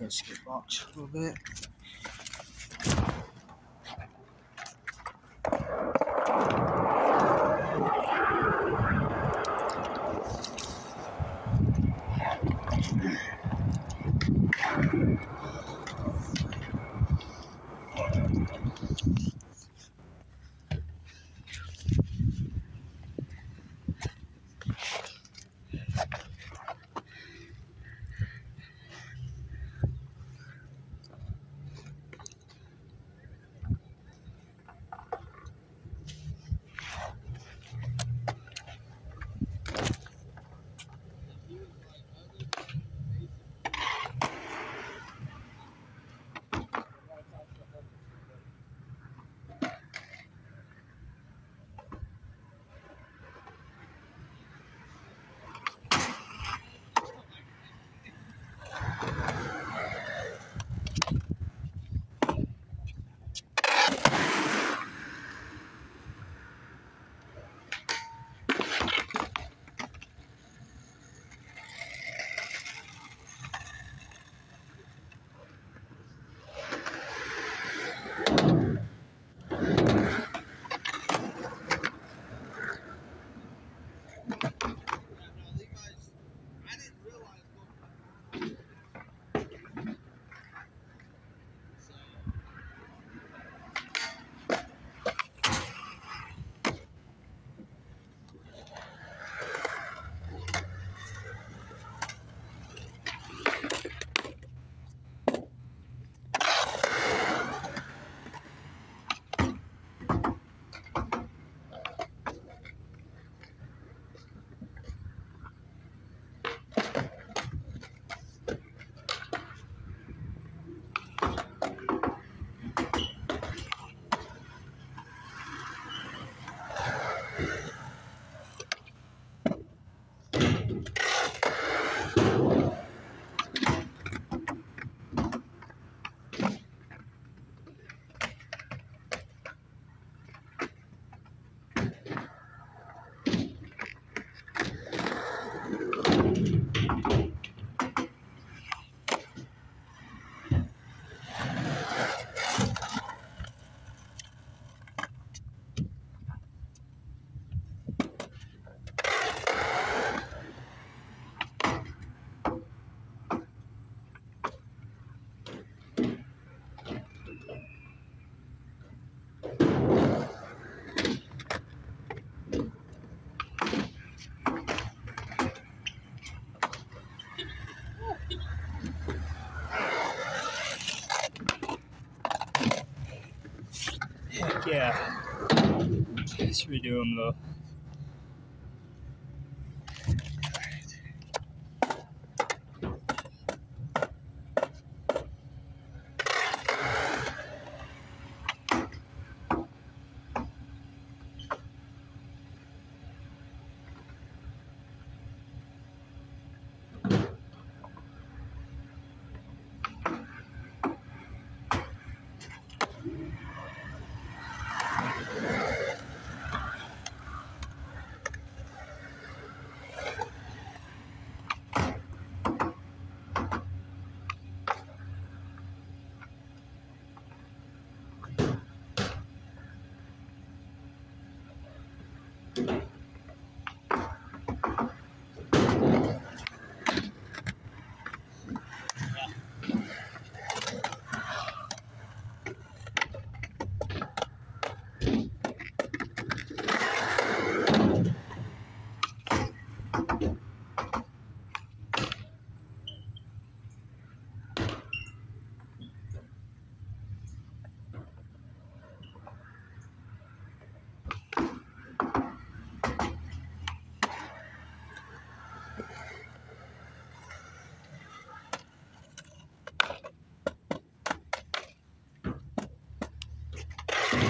biscuit box for a little bit. Yeah. Let's redo them though.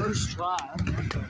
first try.